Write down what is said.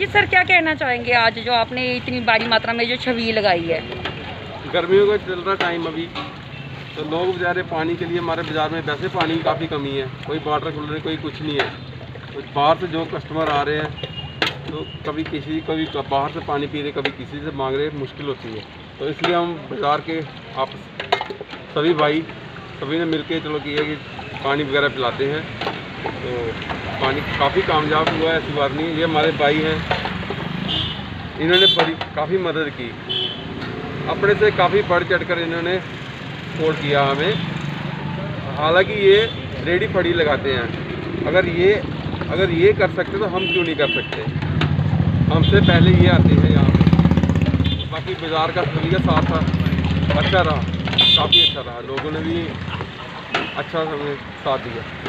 जी, sir, क्या कहना चाहेंगे आज जो आपने इतनी बड़ी मात्रा में जो छवि लगाई है? गर्मियों का चल रहा टाइम अभी। तो लोग बेचारे पानी के लिए, हमारे बाज़ार में वैसे पानी की काफ़ी कमी है। कोई वाटर कूलर कोई कुछ नहीं है। तो बाहर से जो कस्टमर आ रहे हैं तो कभी किसी, कभी बाहर से पानी पी रहे, कभी किसी से मांग रहे, मुश्किल होती है। तो इसलिए हम बाज़ार के आप सभी भाई, सभी ने मिल के चलो किया कि पानी वगैरह पिलाते हैं। तो पानी काफ़ी कामयाब हुआ है नहीं ये हमारे भाई हैं। इन्होंने बड़ी, काफ़ी मदद की। अपने से काफ़ी बढ़ चढ़ कर इन्होंने सपोर्ट किया हमें। हालाँकि ये रेडी फड़ी लगाते हैं। अगर ये अगर ये कर सकते तो हम क्यों नहीं कर सकते? हमसे पहले ये आते हैं यहाँ पे। बाकी बाज़ार का सभी का साथ था। अच्छा रहा। काफ़ी अच्छा रहा। लोगों ने भी अच्छा हमें साथ दिया।